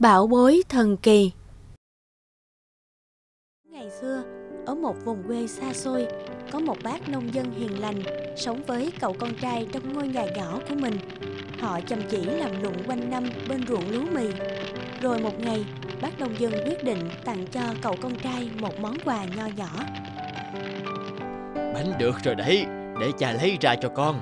Bảo bối thần kỳ Ngày xưa, ở một vùng quê xa xôi, có một bác nông dân hiền lành sống với cậu con trai trong ngôi nhà nhỏ của mình. Họ chăm chỉ làm lụng quanh năm bên ruộng lúa mì. Rồi một ngày, bác nông dân quyết định tặng cho cậu con trai một món quà nho nhỏ. Bánh được rồi đấy, để cha lấy ra cho con.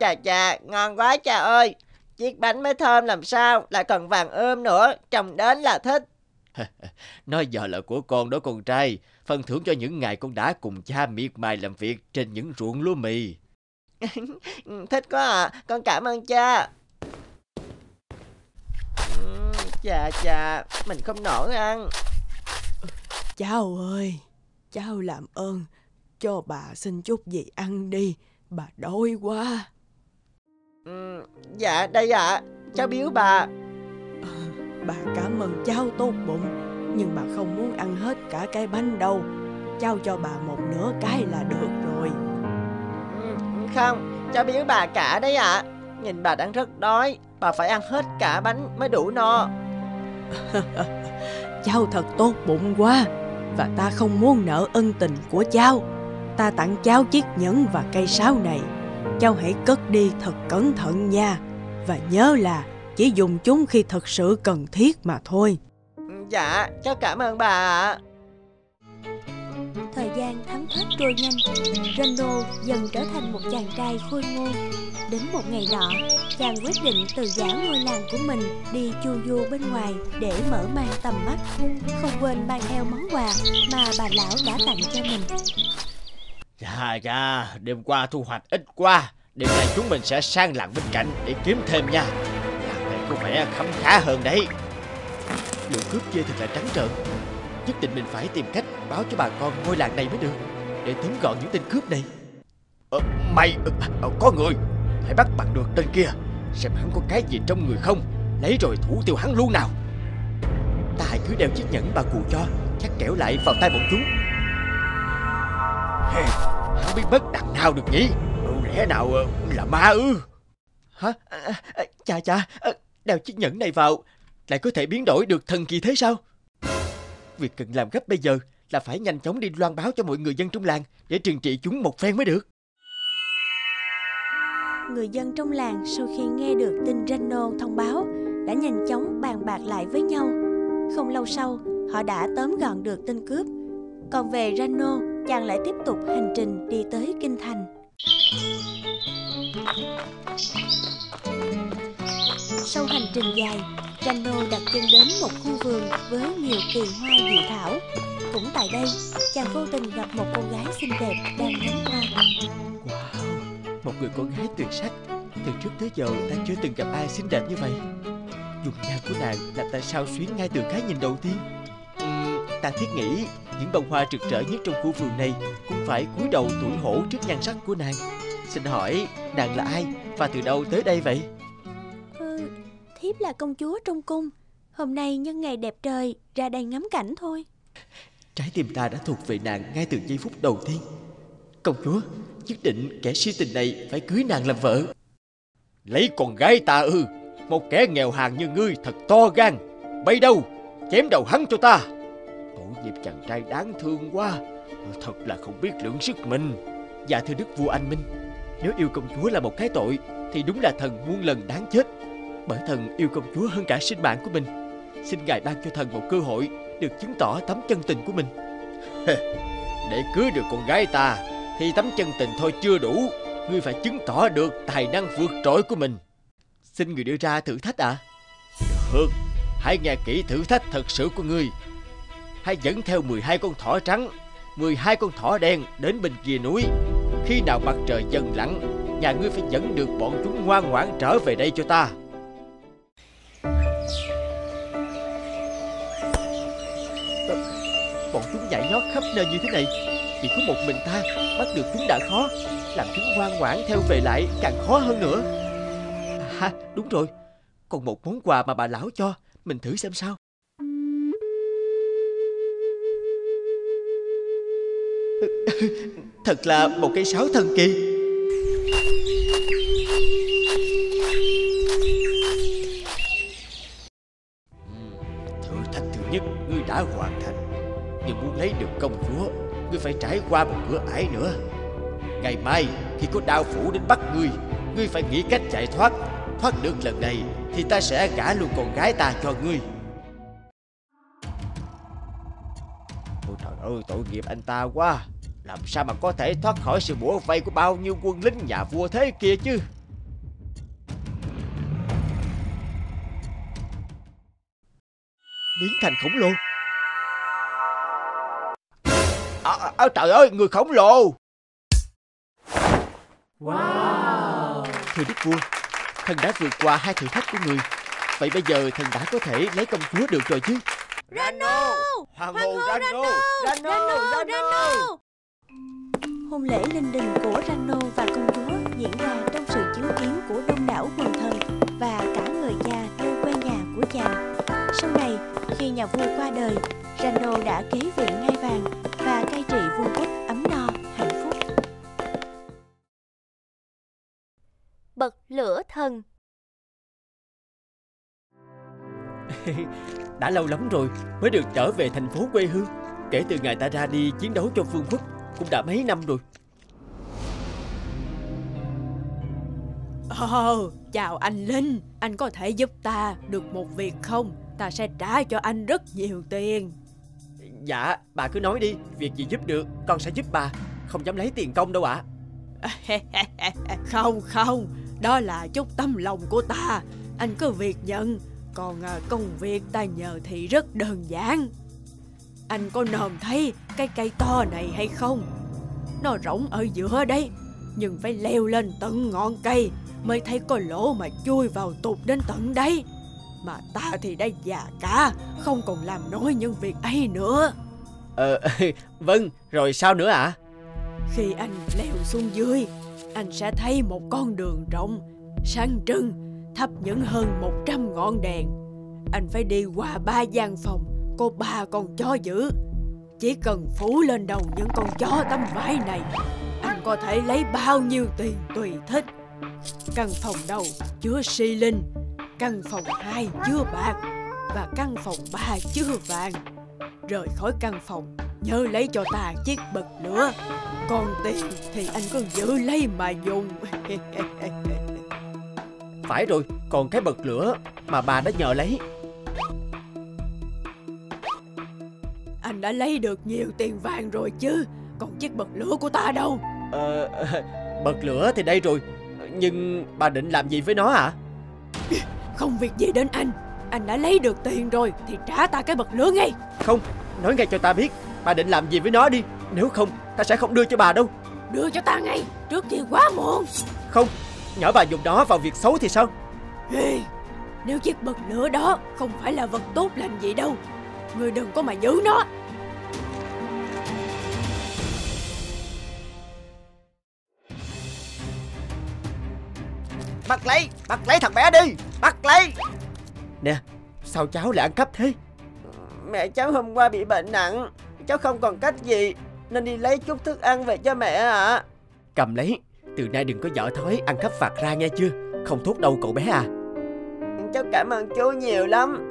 Chà chà, ngon quá cha ơi. Chiếc bánh mới thơm làm sao, lại còn vàng ươm nữa, trông đến là thích. Nó giờ là của con đó con trai, phần thưởng cho những ngày con đã cùng cha miệt mài làm việc trên những ruộng lúa mì. thích quá à, con cảm ơn cha. Ừm, Chà chà, mình không nổi ăn. Cháu ơi, cháu làm ơn, cho bà xin chút gì ăn đi, bà đói quá. Dạ, đây ạ, cháu biếu bà. Bà cảm ơn cháu tốt bụng, nhưng bà không muốn ăn hết cả cái bánh đâu. Cháu cho bà một nửa cái là được rồi. Ừm, Không, cháu biếu bà cả đấy ạ. Nhìn bà đang rất đói, bà phải ăn hết cả bánh mới đủ no. Cháu thật tốt bụng quá, và ta không muốn nợ ân tình của cháu. Ta tặng cháu chiếc nhẫn và cây sáo này. Cháu hãy cất đi thật cẩn thận nha. Và nhớ là chỉ dùng chúng khi thật sự cần thiết mà thôi. Dạ, cháu cảm ơn bà ạ. Thời gian thấm thoát trôi nhanh Reno dần trở thành một chàng trai khôi ngô Đến một ngày nọ Chàng quyết định từ giã ngôi làng của mình Đi chu du bên ngoài Để mở mang tầm mắt Không quên mang theo món quà Mà bà lão đã tặng cho mình Chà chà, đêm qua thu hoạch ít quá. Đêm nay chúng mình sẽ sang làng bên cạnh để kiếm thêm nha. Làng này có vẻ khấm khá hơn đấy. Lũ cướp kia thật là trắng trợn. Nhất định mình phải tìm cách báo cho bà con ngôi làng này mới được. Để tóm gọn những tên cướp này. Ờ, mày, ờ, ờ, có người. Hãy bắt bằng được tên kia. Xem hắn có cái gì trong người không. Lấy rồi thủ tiêu hắn luôn nào. Ta hãy cứ đeo chiếc nhẫn bà cụ cho. Chắc kẻo lại vào tay bọn chúng. Hey, hắn biết bất đằng nào được nhỉ? Lẽ nào ờ, là ma ư? Hả? Chà chà, à, đeo chiếc nhẫn này vào lại có thể biến đổi được thần kỳ thế sao? Việc cần làm gấp bây giờ là phải nhanh chóng đi loan báo cho mọi người dân trong làng để trừng trị chúng một phen mới được. Người dân trong làng sau khi nghe được tin Reno thông báo Đã nhanh chóng bàn bạc lại với nhau Không lâu sau họ đã tóm gọn được tên cướp Còn về Reno chàng lại tiếp tục hành trình đi tới đường dài, Rano đặt chân đến một khu vườn với nhiều kỳ hoa dị thảo. Cũng tại đây, chàng vô tình gặp một cô gái xinh đẹp đang ngắm hoa. Wow, một người con gái tuyệt sắc. Từ trước tới giờ ta chưa từng gặp ai xinh đẹp như vậy. Dùng nhan của nàng làm ta sao xuyến ngay từ cái nhìn đầu tiên. Ta thiết nghĩ những bông hoa rực rỡ nhất trong khu vườn này cũng phải cúi đầu tuổi hổ trước nhan sắc của nàng. Xin hỏi nàng là ai và từ đâu tới đây vậy? Thiếp là công chúa trong cung. Hôm nay nhân ngày đẹp trời, ra đây ngắm cảnh thôi. Trái tim ta đã thuộc về nàng ngay từ giây phút đầu tiên. Công chúa, nhất định kẻ si tình này phải cưới nàng làm vợ. Lấy con gái ta ư? Một kẻ nghèo hàng như ngươi thật to gan. Bay đâu? Chém đầu hắn cho ta. Tội nghiệp chàng trai đáng thương quá. Thật là không biết lượng sức mình. Dạ thưa đức vua anh Minh, nếu yêu công chúa là một cái tội thì đúng là thần muôn lần đáng chết. Bởi thần yêu công chúa hơn cả sinh mạng của mình. Xin ngài ban cho thần một cơ hội được chứng tỏ tấm chân tình của mình. Để cưới được con gái ta thì tấm chân tình thôi chưa đủ. Ngươi phải chứng tỏ được tài năng vượt trội của mình. Xin người đưa ra thử thách ạ. Được, hãy nghe kỹ thử thách thật sự của ngươi. Hãy dẫn theo 12 con thỏ trắng, 12 con thỏ đen đến bên kia núi. Khi nào mặt trời dần lặn, nhà ngươi phải dẫn được bọn chúng ngoan ngoãn trở về đây cho ta. Khắp nơi như thế này Chỉ có một mình ta Bắt được chúng đã khó, Làm chúng ngoan ngoãn theo về lại càng khó hơn nữa. À đúng rồi, Còn một món quà mà bà lão cho, Mình thử xem sao. Thật là một cây sáo thần kỳ. Được công chúa, Ngươi phải trải qua một cửa ải nữa. Ngày mai khi có đao phủ đến bắt ngươi Ngươi phải nghĩ cách chạy thoát. Thoát được lần này Thì ta sẽ gả luôn con gái ta cho ngươi. Ôi trời ơi, tội nghiệp anh ta quá. Làm sao mà có thể thoát khỏi sự bủa vây của bao nhiêu quân lính nhà vua thế kia chứ? Biến thành khổng lồ à, à, Trời ơi người khổng lồ. Wow. Thưa đức vua Thần đã vượt qua hai thử thách của người. Vậy bây giờ thần đã có thể lấy công chúa được rồi chứ? Rano! Hoàng hậu Rano! Rano! Rano Rano Hôn lễ linh đình của Rano và công chúa diễn ra trong sự chứng kiến của đông đảo quần thần và cả người cha nơi quê nhà của chàng. Sau này, khi nhà vua qua đời, Rano đã kế vị ngai vàng trị vương quốc ấm no, hạnh phúc. Bật lửa thần Đã lâu lắm rồi mới được trở về thành phố quê hương Kể từ ngày ta ra đi chiến đấu cho vương quốc Cũng đã mấy năm rồi Ồ, chào anh Linh, anh có thể giúp ta được một việc không? Ta sẽ trả cho anh rất nhiều tiền. Dạ bà cứ nói đi Việc gì giúp được con sẽ giúp bà Không dám lấy tiền công đâu ạ không không, đó là chút tâm lòng của ta. Anh cứ việc nhận, còn à, công việc ta nhờ thì rất đơn giản. Anh có nòm thấy cái cây to này hay không? Nó rỗng ở giữa đấy, nhưng phải leo lên tận ngọn cây mới thấy có lỗ mà chui vào tụt đến tận đây. Mà ta thì đã già cả, không còn làm nổi những việc ấy nữa. Ờ vâng rồi sao nữa ạ Khi anh leo xuống dưới, anh sẽ thấy một con đường rộng, sáng trưng, thấp những hơn 100 ngọn đèn. Anh phải đi qua ba gian phòng, có ba con chó dữ. Chỉ cần phủ lên đầu những con chó tấm vải này, anh có thể lấy bao nhiêu tiền tùy thích. Căn phòng đầu chứa xi linh, căn phòng 2 chứa bạc và căn phòng 3 chứa vàng. Rời khỏi căn phòng, nhớ lấy cho ta chiếc bật lửa. Còn tiền thì anh cứ giữ lấy mà dùng. Phải rồi còn cái bật lửa Mà bà đã nhờ lấy anh đã lấy được nhiều tiền vàng rồi chứ. Còn chiếc bật lửa của ta đâu? Ờ bật lửa thì đây rồi Nhưng bà định làm gì với nó ạ Không việc gì đến anh. Anh đã lấy được tiền rồi thì trả ta cái bật lửa ngay. Không nói ngay cho ta biết Bà định làm gì với nó đi Nếu không ta sẽ không đưa cho bà đâu Đưa cho ta ngay, trước khi quá muộn. Không Nhỡ bà dùng nó vào việc xấu thì sao Ê, nếu chiếc bật lửa đó không phải là vật tốt lành gì đâu, người đừng có mà giữ nó. Bắt lấy, bắt lấy thằng bé đi. Bắt lấy. Nè sao cháu lại ăn cắp thế? Mẹ cháu hôm qua bị bệnh nặng. Cháu không còn cách gì Nên đi lấy chút thức ăn về cho mẹ ạ. Cầm lấy. Từ nay đừng có dở thói ăn cắp vặt ra nghe chưa? Không tốt đâu cậu bé à. Cháu cảm ơn chú nhiều lắm.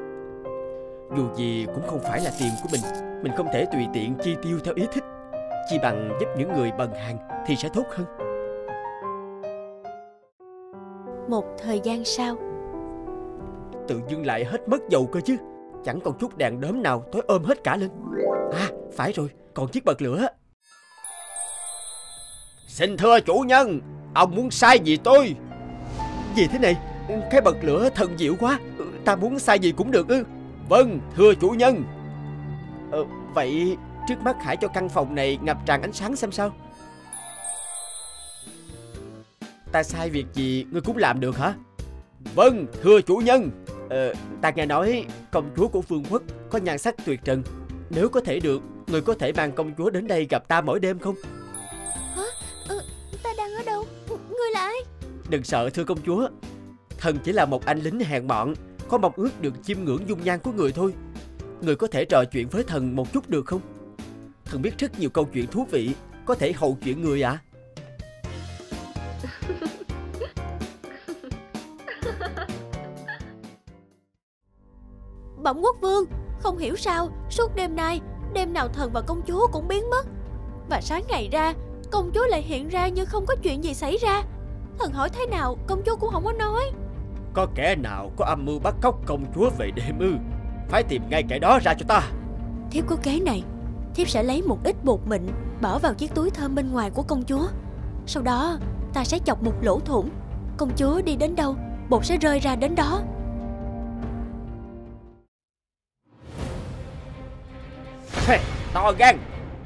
Dù gì cũng không phải là tiền của mình. Mình không thể tùy tiện chi tiêu theo ý thích. Chi bằng giúp những người bần hàng Thì sẽ tốt hơn Một thời gian sau, Tự dưng lại hết mất dầu cơ chứ. Chẳng còn chút đèn đốm nào tối ôm hết cả lên À phải rồi Còn chiếc bật lửa. Xin thưa chủ nhân Ông muốn sai gì tôi? Gì thế này? Cái bật lửa thần diệu quá. Ta muốn sai gì cũng được ư? Vâng thưa chủ nhân. Ờ, Vậy trước mắt hãy cho căn phòng này ngập tràn ánh sáng xem sao Ta sai việc gì ngươi cũng làm được hả? Vâng thưa chủ nhân. Ờ, ta nghe nói công chúa của vương quốc có nhan sắc tuyệt trần. Nếu có thể được Người có thể mang công chúa đến đây gặp ta mỗi đêm không? Ta đang ở đâu? Ngươi là ai? Đừng sợ thưa công chúa. Thần chỉ là một anh lính hèn mọn Có mong ước được chiêm ngưỡng dung nhan của người thôi. Người có thể trò chuyện với thần một chút được không? Thần biết rất nhiều câu chuyện thú vị Có thể hậu chuyện người ạ bẩm quốc vương, Không hiểu sao Suốt đêm nay Đêm nào thần và công chúa cũng biến mất. Và sáng ngày ra Công chúa lại hiện ra như không có chuyện gì xảy ra. Thần hỏi thế nào Công chúa cũng không có nói. Có kẻ nào có âm mưu bắt cóc công chúa về đêm ư? Phải tìm ngay kẻ đó ra cho ta. Thiếp có kế này. Thiếp sẽ lấy một ít bột mịn Bỏ vào chiếc túi thơm bên ngoài của công chúa. Sau đó ta sẽ chọc một lỗ thủng. Công chúa đi đến đâu Bột sẽ rơi ra đến đó to gan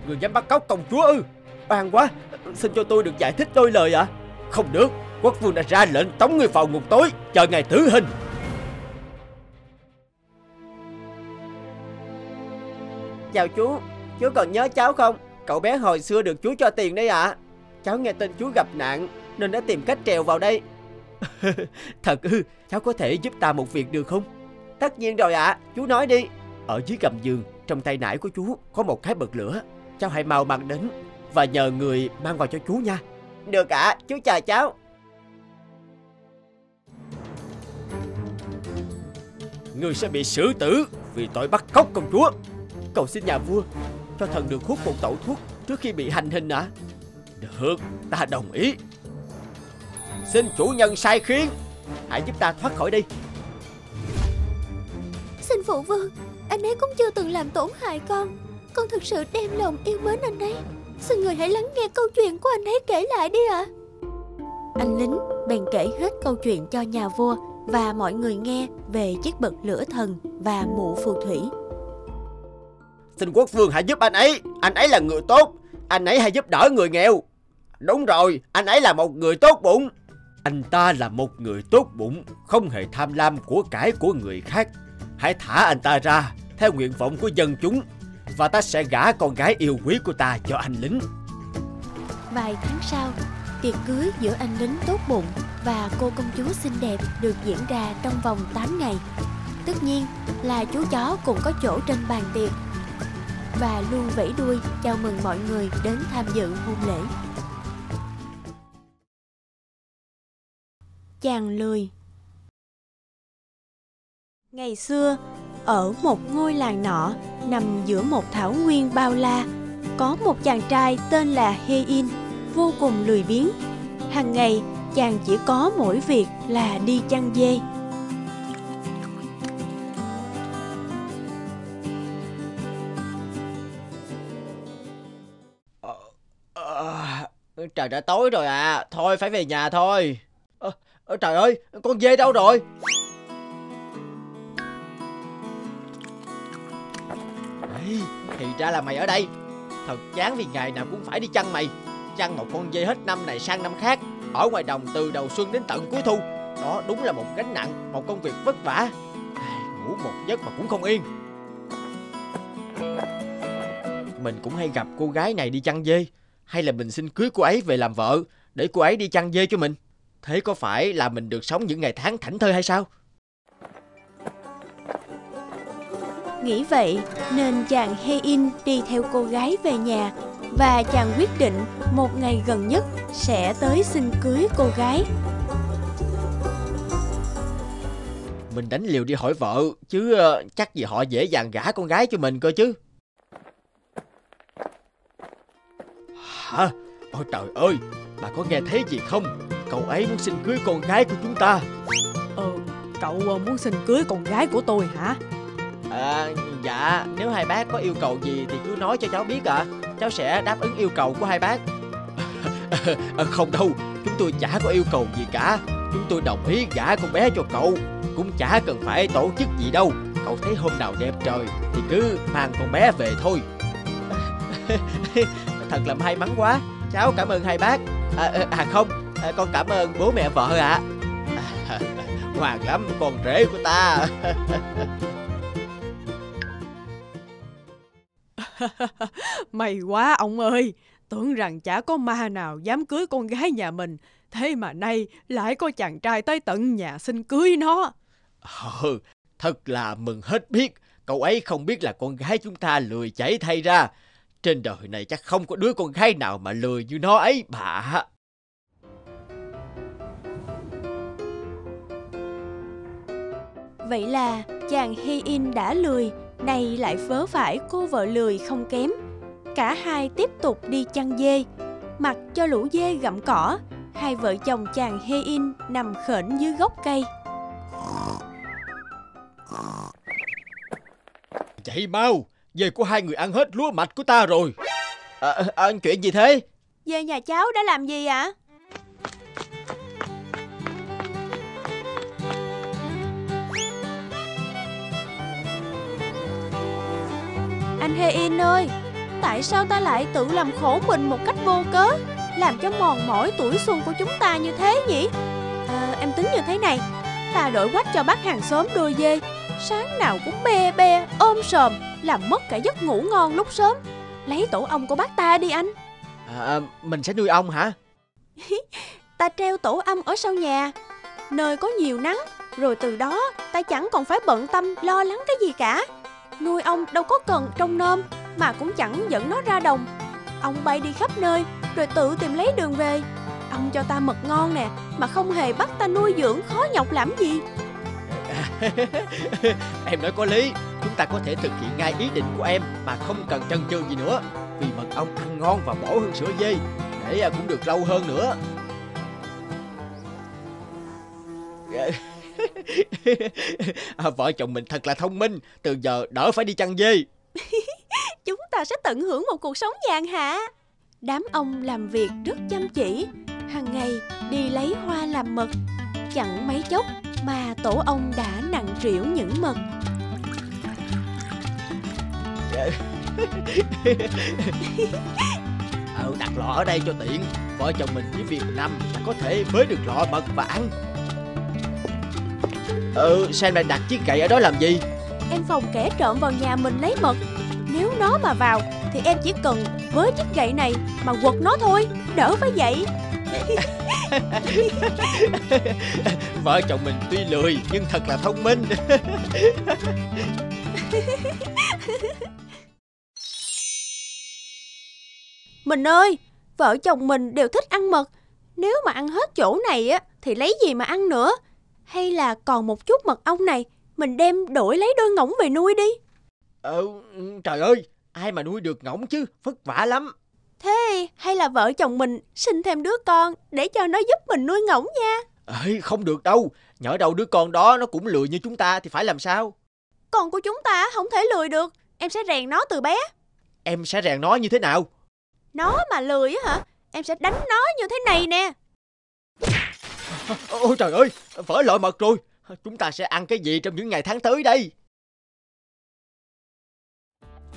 Người dám bắt cóc công chúa ư Oan quá Xin cho tôi được giải thích đôi lời ạ Không được Quốc vương đã ra lệnh tống người vào ngục tối Chờ ngày tử hình Chào chú, chú còn nhớ cháu không? Cậu bé hồi xưa được chú cho tiền đấy ạ. Cháu nghe tin chú gặp nạn nên đã tìm cách trèo vào đây. Thật ư Cháu có thể giúp ta một việc được không Tất nhiên rồi ạ, chú nói đi. Ở dưới gầm giường trong tay nải của chú có một cái bật lửa. Cháu hãy mau mang đến Và nhờ người mang vào cho chú nha. Được ạ, chú chờ cháu. Người sẽ bị xử tử Vì tội bắt cóc công chúa. Cầu xin nhà vua Cho thần được hút một tẩu thuốc Trước khi bị hành hình ạ. Được ta đồng ý. Xin chủ nhân sai khiến. Hãy giúp ta thoát khỏi đây Xin phụ vương anh ấy cũng chưa từng làm tổn hại con. Con thực sự đem lòng yêu mến anh ấy. Xin người hãy lắng nghe câu chuyện của anh ấy kể lại đi ạ. Anh lính bèn kể hết câu chuyện cho nhà vua Và mọi người nghe về chiếc bật lửa thần và mụ phù thủy. Xin quốc vương hãy giúp anh ấy. Anh ấy là người tốt. Anh ấy hãy giúp đỡ người nghèo. Đúng rồi Anh ấy là một người tốt bụng. Anh ta là một người tốt bụng Không hề tham lam của cải của người khác Hãy thả anh ta ra Theo nguyện vọng của dân chúng Và ta sẽ gả con gái yêu quý của ta cho anh lính Vài tháng sau, tiệc cưới giữa anh lính tốt bụng và cô công chúa xinh đẹp được diễn ra trong vòng 8 ngày. Tất nhiên là chú chó cũng có chỗ trên bàn tiệc và luôn vẫy đuôi chào mừng mọi người đến tham dự hôn lễ. Chàng lười Ngày xưa, ở một ngôi làng nọ nằm giữa một thảo nguyên bao la, có một chàng trai tên là Hê In, vô cùng lười biếng. Hàng ngày, chàng chỉ có mỗi việc là đi chăn dê. Ờ, ờ, trời đã tối rồi à, thôi phải về nhà thôi. À, trời ơi, con dê đâu rồi? Ê, thì ra là mày ở đây. Thật chán vì ngày nào cũng phải đi chăn mày. Chăn một con dê hết năm này sang năm khác. Ở ngoài đồng từ đầu xuân đến tận cuối thu. Đó đúng là một gánh nặng, một công việc vất vả. Ngủ một giấc mà cũng không yên. Mình cũng hay gặp cô gái này đi chăn dê. Hay là mình xin cưới cô ấy về làm vợ để cô ấy đi chăn dê cho mình. Thế có phải là mình được sống những ngày tháng thảnh thơi hay sao? Nghĩ vậy nên chàng Hê In đi theo cô gái về nhà và chàng quyết định một ngày gần nhất sẽ tới xin cưới cô gái. Mình đánh liều đi hỏi vợ chứ ờ, chắc gì họ dễ dàng gả con gái cho mình cơ chứ. Hả? Ôi trời ơi, bà có nghe thấy gì không? Cậu ấy muốn xin cưới con gái của chúng ta. Ờ, cậu ờ, muốn xin cưới con gái của tôi hả? À, dạ, nếu hai bác có yêu cầu gì thì cứ nói cho cháu biết ạ. Cháu sẽ đáp ứng yêu cầu của hai bác. à, không đâu, chúng tôi chả có yêu cầu gì cả. Chúng tôi đồng ý gả con bé cho cậu. Cũng chả cần phải tổ chức gì đâu. Cậu thấy hôm nào đẹp trời thì cứ mang con bé về thôi. Thật là may mắn quá. Cháu cảm ơn hai bác. À, à, không, à, con cảm ơn bố mẹ vợ ạ. À. Ngoan lắm con rể của ta. May quá ông ơi, tưởng rằng chả có ma nào dám cưới con gái nhà mình, thế mà nay lại có chàng trai tới tận nhà xin cưới nó. Ừ, thật là mừng hết biết. Cậu ấy không biết là con gái chúng ta lười chảy thay ra. Trên đời này chắc không có đứa con gái nào mà lười như nó ấy bà. ạ. Vậy là chàng Hê In đã lười Nay lại vớ phải cô vợ lười không kém. Cả hai tiếp tục đi chăn dê Mặc cho lũ dê gặm cỏ. Hai vợ chồng chàng Hê In nằm khển dưới gốc cây. Chạy mau Dê của hai người ăn hết lúa mạch của ta rồi. À, à, Chuyện gì thế? Dê nhà cháu đã làm gì ạ? Anh Hê In ơi. Tại sao ta lại tự làm khổ mình một cách vô cớ Làm cho mòn mỏi tuổi xuân của chúng ta như thế nhỉ? À, Em tính như thế này. Ta đổi quách cho bác hàng xóm đôi dê. Sáng nào cũng be be ôm sòm Làm mất cả giấc ngủ ngon lúc sớm. Lấy tổ ong của bác ta đi anh. À, Mình sẽ nuôi ong hả? Ta treo tổ ong ở sau nhà. Nơi có nhiều nắng Rồi từ đó ta chẳng còn phải bận tâm lo lắng cái gì cả Nuôi ong đâu có cần trông nom Mà cũng chẳng dẫn nó ra đồng. Ong bay đi khắp nơi Rồi tự tìm lấy đường về. Ong cho ta mật ngon nè Mà không hề bắt ta nuôi dưỡng khó nhọc làm gì. Em nói có lý Chúng ta có thể thực hiện ngay ý định của em Mà không cần chần chừ gì nữa. Vì mật ong ăn ngon và bổ hơn sữa dê Để à, cũng được lâu hơn nữa à, Vợ chồng mình thật là thông minh Từ giờ đỡ phải đi chăn dê. Chúng ta sẽ tận hưởng một cuộc sống nhàn hạ. Đám ong làm việc rất chăm chỉ hàng ngày đi lấy hoa làm mật. Chẳng mấy chốc mà tổ ong đã nặng trĩu những mật. Ừ, đặt lọ ở đây cho tiện. Vợ chồng mình chỉ việc nằm có thể bới được lọ mật và ăn Ừ, sao em lại đặt chiếc gậy ở đó làm gì? Em phòng kẻ trộm vào nhà mình lấy mật. Nếu nó mà vào Thì em chỉ cần với chiếc gậy này Mà quật nó thôi. Đỡ phải vậy. Vợ chồng mình tuy lười Nhưng thật là thông minh. Mình ơi Vợ chồng mình đều thích ăn mật. Nếu mà ăn hết chỗ này á Thì lấy gì mà ăn nữa Hay là còn một chút mật ong này Mình đem đổi lấy đôi ngỗng về nuôi đi. Ừ, trời ơi Ai mà nuôi được ngỗng chứ Vất vả lắm. Thế hay là vợ chồng mình sinh thêm đứa con Để cho nó giúp mình nuôi ngỗng nha. Ê, không được đâu Nhỡ đâu đứa con đó nó cũng lười như chúng ta Thì phải làm sao? Con của chúng ta không thể lười được Em sẽ rèn nó từ bé. Em sẽ rèn nó như thế nào? Nó mà lười á hả Em sẽ đánh nó như thế này nè Ôi trời ơi Vỡ lội mật rồi. Chúng ta sẽ ăn cái gì trong những ngày tháng tới đây?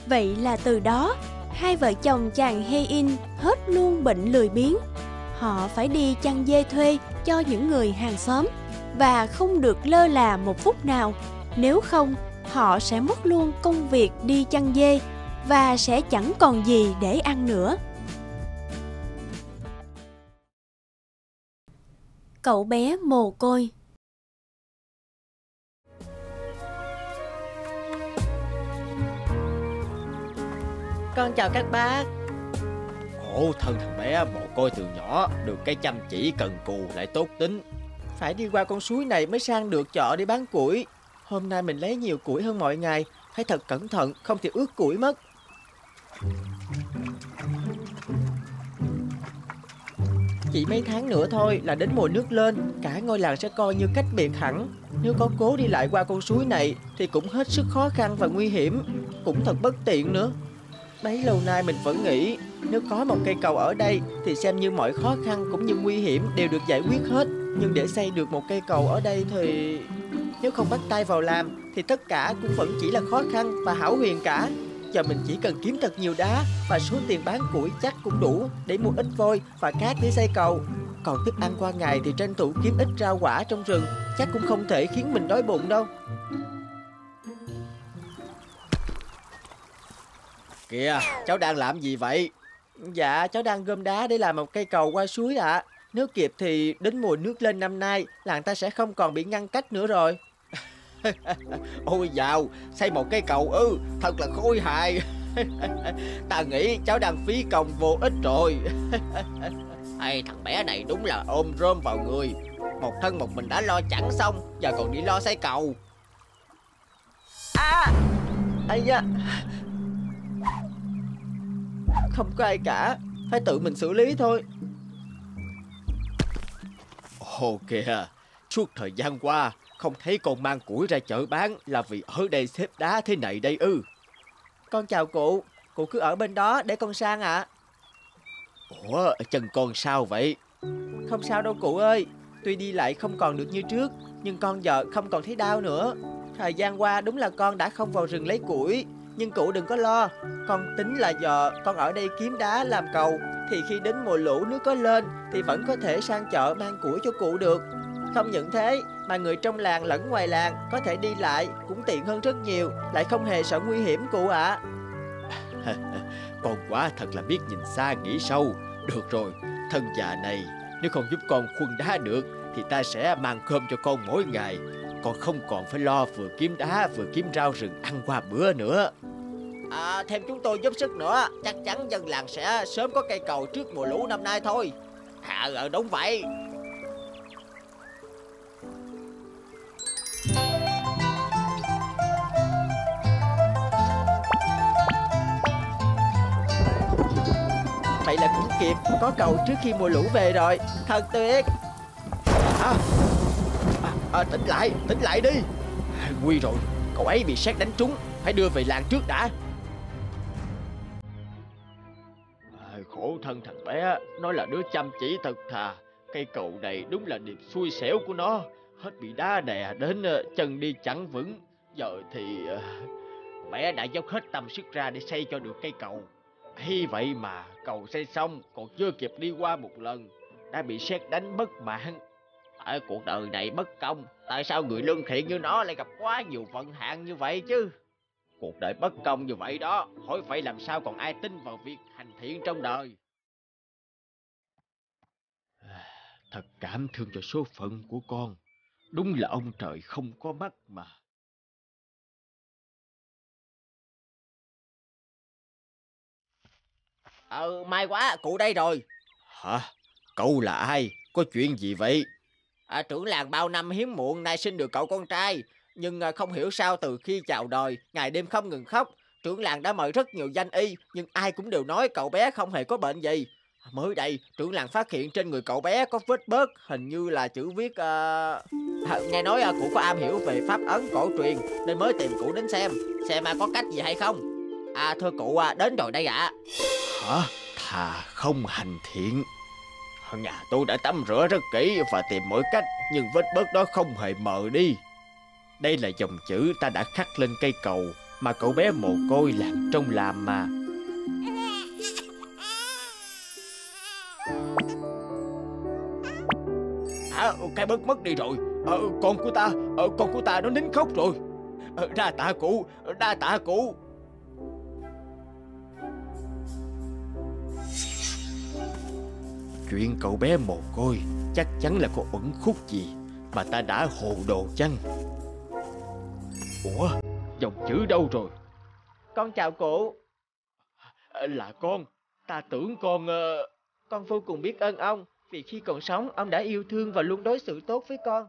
Vậy là từ đó, Hai vợ chồng chàng Hay In hết luôn bệnh lười biếng. Họ phải đi chăn dê thuê cho những người hàng xóm Và không được lơ là một phút nào. Nếu không, họ sẽ mất luôn công việc đi chăn dê Và sẽ chẳng còn gì để ăn nữa. Cậu bé mồ côi. Con chào các bác. Ồ thân thằng bé mồ côi từ nhỏ Được cái chăm chỉ cần cù lại tốt tính. Phải đi qua con suối này mới sang được chợ để bán củi. Hôm nay mình lấy nhiều củi hơn mọi ngày Phải thật cẩn thận không thì ướt củi mất Chỉ mấy tháng nữa thôi là đến mùa nước lên. Cả ngôi làng sẽ coi như cách biệt hẳn. Nếu có cố đi lại qua con suối này Thì cũng hết sức khó khăn và nguy hiểm, Cũng thật bất tiện nữa. Bấy lâu nay mình vẫn nghĩ, Nếu có một cây cầu ở đây Thì xem như mọi khó khăn cũng như nguy hiểm Đều được giải quyết hết. Nhưng để xây được một cây cầu ở đây thì Nếu không bắt tay vào làm Thì tất cả cũng vẫn chỉ là khó khăn và hảo huyền cả. Giờ mình chỉ cần kiếm thật nhiều đá Và số tiền bán củi chắc cũng đủ Để mua ít vôi và cát để xây cầu. Còn thức ăn qua ngày thì tranh thủ kiếm ít rau quả trong rừng Chắc cũng không thể khiến mình đói bụng đâu. Kìa cháu đang làm gì vậy? Dạ cháu đang gom đá để làm một cây cầu qua suối ạ. Nếu kịp thì đến mùa nước lên năm nay Làng ta sẽ không còn bị ngăn cách nữa rồi Ôi dào Xây một cái cầu ư Thật là khôi hài. Ta nghĩ cháu đang phí công vô ích rồi. Hay thằng bé này đúng là ôm rơm vào người. Một thân một mình đã lo chẳng xong Giờ còn đi lo xây cầu. À ai da. Không có ai cả Phải tự mình xử lý thôi. Ồ kìa, à, suốt thời gian qua không thấy con mang củi ra chợ bán là vì ở đây xếp đá thế này đây ư. Con chào cụ. Cụ cứ ở bên đó để con sang ạ. Ủa, chân con sao vậy? Không sao đâu cụ ơi. Tuy đi lại không còn được như trước Nhưng con giờ không còn thấy đau nữa. Thời gian qua đúng là con đã không vào rừng lấy củi. Nhưng cụ đừng có lo. Con tính là giờ con ở đây kiếm đá làm cầu Thì khi đến mùa lũ nước có lên Thì vẫn có thể sang chợ mang củi cho cụ được. Không những thế mà người trong làng lẫn ngoài làng Có thể đi lại cũng tiện hơn rất nhiều Lại không hề sợ nguy hiểm cụ ạ Con quá thật là biết nhìn xa nghĩ sâu. Được rồi, thân già này, nếu không giúp con khuân đá được thì ta sẽ mang cơm cho con mỗi ngày. Con không còn phải lo vừa kiếm đá vừa kiếm rau rừng ăn qua bữa nữa. À, thêm chúng tôi giúp sức nữa Chắc chắn dân làng sẽ sớm có cây cầu trước mùa lũ năm nay thôi À ờ, đúng vậy kịp Có cầu trước khi mùa lũ về rồi Thật tuyệt À, à, à, tỉnh lại, tỉnh lại đi. À, nguy rồi, cậu ấy bị sét đánh trúng, phải đưa về làng trước đã. À, khổ thân thằng bé, nó là đứa chăm chỉ thật thà. Cây cầu này đúng là điệp xui xẻo của nó. Hết bị đá đè đến ờ, chân đi chẳng vững. Giờ thì ờ, bé đã dốc hết tâm sức ra để xây cho được cây cầu. Hay vậy mà cầu xây xong còn chưa kịp đi qua một lần đã bị sét đánh bất mạng. Ở cuộc đời này bất công, tại sao người lương thiện như nó lại gặp quá nhiều vận hạn như vậy chứ? Cuộc đời bất công như vậy đó, hỏi phải làm sao còn ai tin vào việc hành thiện trong đời. Thật cảm thương cho số phận của con. Đúng là ông trời không có mắt mà. Ờ may quá cụ đây rồi Hả? Cậu là ai? Có chuyện gì vậy? à, Trưởng làng bao năm hiếm muộn nay sinh được cậu con trai Nhưng à, không hiểu sao từ khi chào đời Ngày đêm không ngừng khóc Trưởng làng đã mời rất nhiều danh y Nhưng ai cũng đều nói cậu bé không hề có bệnh gì Mới đây trưởng làng phát hiện trên người cậu bé có vết bớt Hình như là chữ viết uh... à, Nghe nói uh, cụ có am hiểu về pháp ấn cổ truyền Nên mới tìm cụ đến xem Xem uh, có cách gì hay không À thưa cụ uh, đến rồi đây ạ Thà không hành thiện. Nhà tôi đã tắm rửa rất kỹ và tìm mọi cách, nhưng vết bớt đó không hề mờ đi. Đây là dòng chữ ta đã khắc lên cây cầu mà cậu bé mồ côi làng trong làm mà. À, cái bớt mất đi rồi. à, con của ta, à, con của ta nó nín khóc rồi. à, đa tạ cụ, đa tạ cụ. Chuyện cậu bé mồ côi chắc chắn là có uẩn khúc gì mà ta đã hồ đồ chăng? Ủa, dòng chữ đâu rồi? Con chào cụ À, Là con, ta tưởng con... ờ, Con vô cùng biết ơn ông vì khi còn sống ông đã yêu thương và luôn đối xử tốt với con.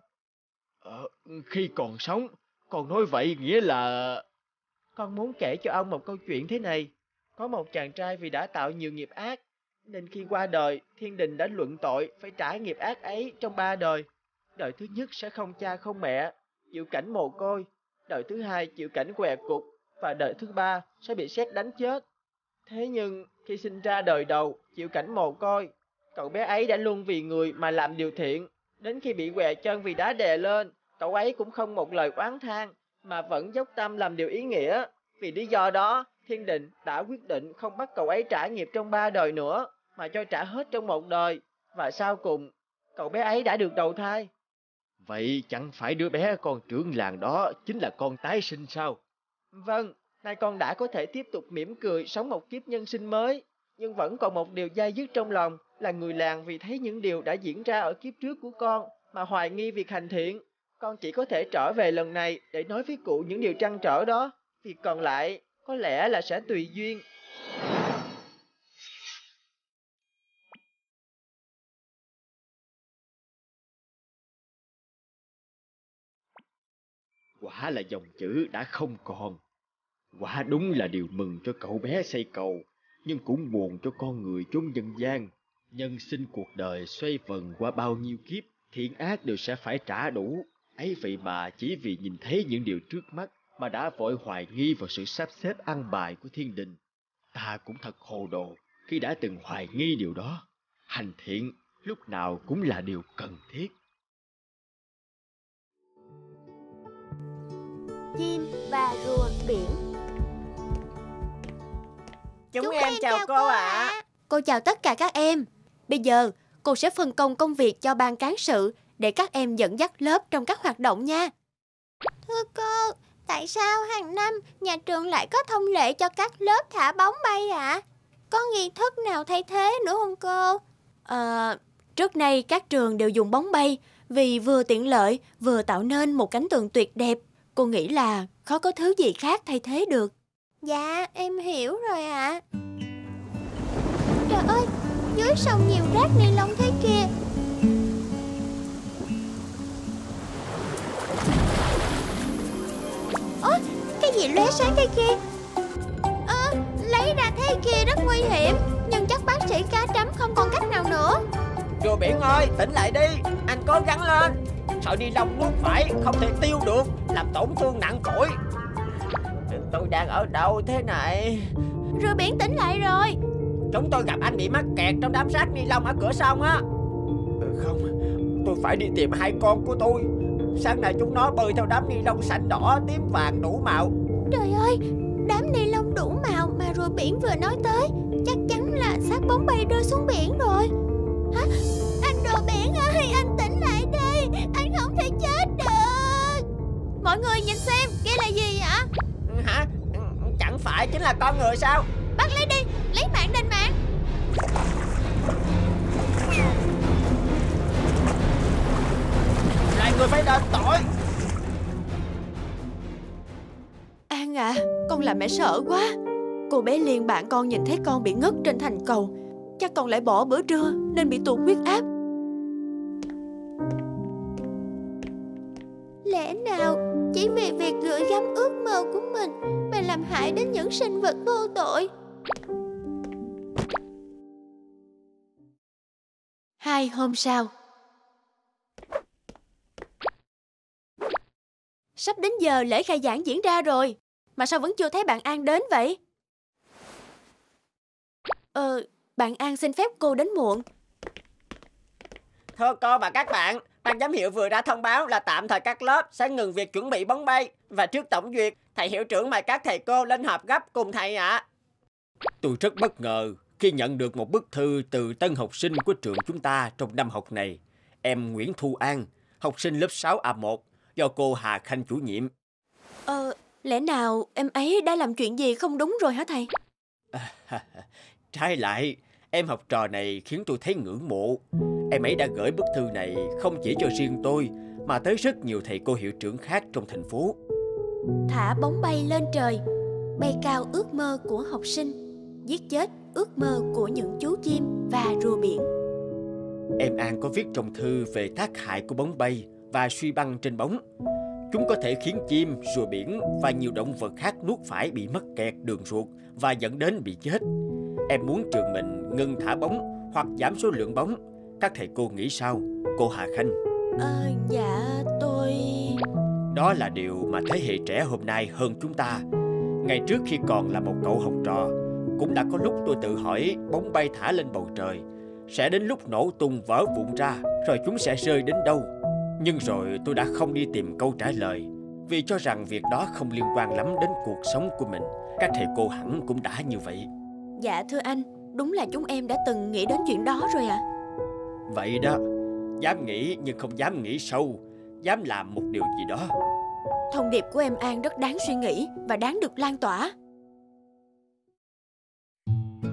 ờ, khi còn sống, con nói vậy nghĩa là... Con muốn kể cho ông một câu chuyện thế này. Có một chàng trai vì đã tạo nhiều nghiệp ác, nên khi qua đời, thiên đình đã luận tội phải trả nghiệp ác ấy trong ba đời. Đời thứ nhất sẽ không cha không mẹ, chịu cảnh mồ côi. Đời thứ hai chịu cảnh què cục, và đời thứ ba sẽ bị xét đánh chết. Thế nhưng khi sinh ra đời đầu, chịu cảnh mồ côi, cậu bé ấy đã luôn vì người mà làm điều thiện. Đến khi bị què chân vì đá đè lên, cậu ấy cũng không một lời oán than, mà vẫn dốc tâm làm điều ý nghĩa. Vì lý do đó, thiên định đã quyết định không bắt cậu ấy trả nghiệp trong ba đời nữa, mà cho trả hết trong một đời. Và sau cùng, cậu bé ấy đã được đầu thai. Vậy chẳng phải đứa bé con trưởng làng đó chính là con tái sinh sao? Vâng, nay con đã có thể tiếp tục mỉm cười sống một kiếp nhân sinh mới. Nhưng vẫn còn một điều dai dứt trong lòng là người làng vì thấy những điều đã diễn ra ở kiếp trước của con mà hoài nghi việc hành thiện. Con chỉ có thể trở về lần này để nói với cụ những điều trăn trở đó. Việc còn lại có lẽ là sẽ tùy duyên. Quả là dòng chữ đã không còn. Quả đúng là điều mừng cho cậu bé xây cầu, nhưng cũng buồn cho con người chốn dân gian. Nhân sinh cuộc đời xoay vần qua bao nhiêu kiếp, thiện ác đều sẽ phải trả đủ. ấy vậy mà chỉ vì nhìn thấy những điều trước mắt mà đã vội hoài nghi vào sự sắp xếp ăn bài của thiên đình. Ta cũng thật hồ đồ khi đã từng hoài nghi điều đó. Hành thiện lúc nào cũng là điều cần thiết. Chim và rùa biển Chúng, em chào cô ạ. Cô chào tất cả các em. Bây giờ, cô sẽ phân công công việc cho ban cán sự để các em dẫn dắt lớp trong các hoạt động nha. Thưa cô, tại sao hàng năm nhà trường lại có thông lệ cho các lớp thả bóng bay ạ? Có nghi thức nào thay thế nữa không cô? Ờ, trước nay các trường đều dùng bóng bay vì vừa tiện lợi vừa tạo nên một cánh tường tuyệt đẹp. Cô nghĩ là khó có thứ gì khác thay thế được. Dạ, em hiểu rồi ạ. Trời ơi, dưới sông nhiều rác ni lông thế kia. Ôi, cái gì lóe sáng thế kia? Ơ, lấy ra thế kia rất nguy hiểm, nhưng chắc bác sĩ cá trắm không còn cách nào nữa. Rùa biển ơi, tỉnh lại đi, anh cố gắng lên. Sợi ni lông nuốt phải, không thể tiêu được, làm tổn thương nặng cỗi. Tôi đang ở đâu thế này? Rùa biển tỉnh lại rồi. Chúng tôi gặp anh bị mắc kẹt trong đám rác ni lông ở cửa sông á. Ừ, Không, tôi phải đi tìm hai con của tôi. Sáng nay chúng nó bơi theo đám ni lông xanh đỏ, tím vàng đủ màu. Trời ơi, đám ni lông đủ màu mà rùa biển vừa nói tới Chắc chắn là xác bóng bay rơi xuống biển rồi Hả? Anh rùa biển ơi, anh Mọi người nhìn xem, kia là gì? Ừ, Hả? Ừ, Chẳng phải chính là con người sao? Bắt lấy đi, lấy mạng đền mạng Loài người phải đền tội. An à, con làm mẹ sợ quá. Cô bé liền bạn con nhìn thấy con bị ngất trên thành cầu. Chắc con lại bỏ bữa trưa nên bị tụt huyết áp. Sinh vật vô tội. Hai hôm sau. Sắp đến giờ lễ khai giảng diễn ra rồi Mà sao vẫn chưa thấy bạn An đến vậy? Ờ, bạn An xin phép cô đến muộn. Thưa cô và các bạn, ban giám hiệu vừa ra thông báo là tạm thời các lớp sẽ ngừng việc chuẩn bị bóng bay và trước tổng duyệt, thầy hiệu trưởng mời các thầy cô lên họp gấp cùng thầy ạ. Tôi rất bất ngờ khi nhận được một bức thư từ tân học sinh của trường chúng ta trong năm học này. Em Nguyễn Thu An, học sinh lớp 6A1 do cô Hà Khanh chủ nhiệm. Ờ, lẽ nào em ấy đã làm chuyện gì không đúng rồi hả thầy? Trái lại, em học trò này khiến tôi thấy ngưỡng mộ. Em ấy đã gửi bức thư này không chỉ cho riêng tôi mà tới rất nhiều thầy cô hiệu trưởng khác trong thành phố. Thả bóng bay lên trời Bay cao ước mơ của học sinh Giết chết ước mơ của những chú chim và rùa biển Em An có viết trong thư về tác hại của bóng bay và suy băng trên bóng. Chúng có thể khiến chim, rùa biển và nhiều động vật khác nuốt phải bị mắc kẹt đường ruột và dẫn đến bị chết. Em muốn trường mình ngừng thả bóng hoặc giảm số lượng bóng. Các thầy cô nghĩ sao, cô Hà Khanh? Ờ, dạ tôi... Đó là điều mà thế hệ trẻ hôm nay hơn chúng ta. Ngày trước khi còn là một cậu học trò, cũng đã có lúc tôi tự hỏi bóng bay thả lên bầu trời sẽ đến lúc nổ tung vỡ vụn ra rồi chúng sẽ rơi đến đâu. Nhưng rồi tôi đã không đi tìm câu trả lời vì cho rằng việc đó không liên quan lắm đến cuộc sống của mình. Các thầy cô hẳn cũng đã như vậy. Dạ thưa anh, đúng là chúng em đã từng nghĩ đến chuyện đó rồi ạ. Vậy đó, dám nghĩ nhưng không dám nghĩ sâu, dám làm một điều gì đó. Thông điệp của em An rất đáng suy nghĩ và đáng được lan tỏa.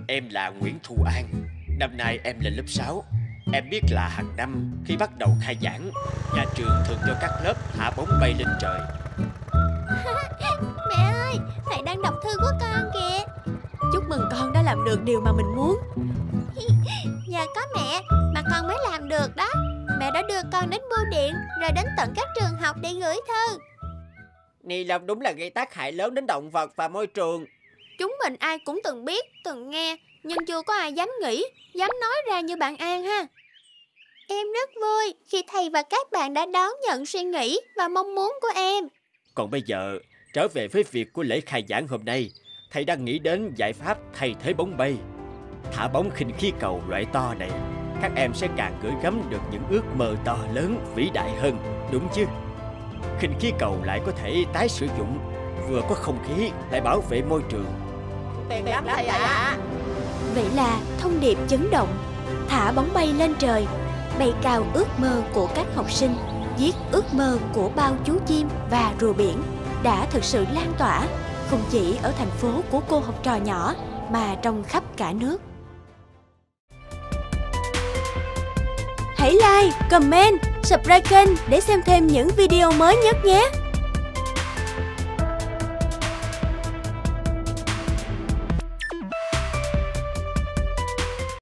Em là Nguyễn Thu An Năm nay em lên lớp 6 Em biết là hàng năm khi bắt đầu khai giảng Nhà trường thường cho các lớp thả bóng bay lên trời. Mẹ ơi, thầy đang đọc thư của con kìa mừng con đã làm được điều mà mình muốn Nhờ có mẹ mà con mới làm được đó Mẹ đã đưa con đến bưu điện Rồi đến tận các trường học để gửi thư Ni lông đúng là gây tác hại lớn đến động vật và môi trường. Chúng mình ai cũng từng biết, từng nghe, nhưng chưa có ai dám nghĩ, dám nói ra như bạn An ha. Em rất vui khi thầy và các bạn đã đón nhận suy nghĩ và mong muốn của em. Còn bây giờ, trở về với việc của lễ khai giảng hôm nay, thầy đang nghĩ đến giải pháp thay thế bóng bay. Thả bóng khinh khí cầu loại to này, các em sẽ càng gửi gắm được những ước mơ to lớn, vĩ đại hơn, đúng chứ? Khinh khí cầu lại có thể tái sử dụng, vừa có không khí lại bảo vệ môi trường. Tuyệt lắm thầy ạ. Vậy là thông điệp chấn động Thả bóng bay lên trời Bay cao ước mơ của các học sinh Giết ước mơ của bao chú chim và rùa biển Đã thực sự lan tỏa không chỉ ở thành phố của cô học trò nhỏ Mà trong khắp cả nước Hãy like, comment, subscribe kênh để xem thêm những video mới nhất nhé!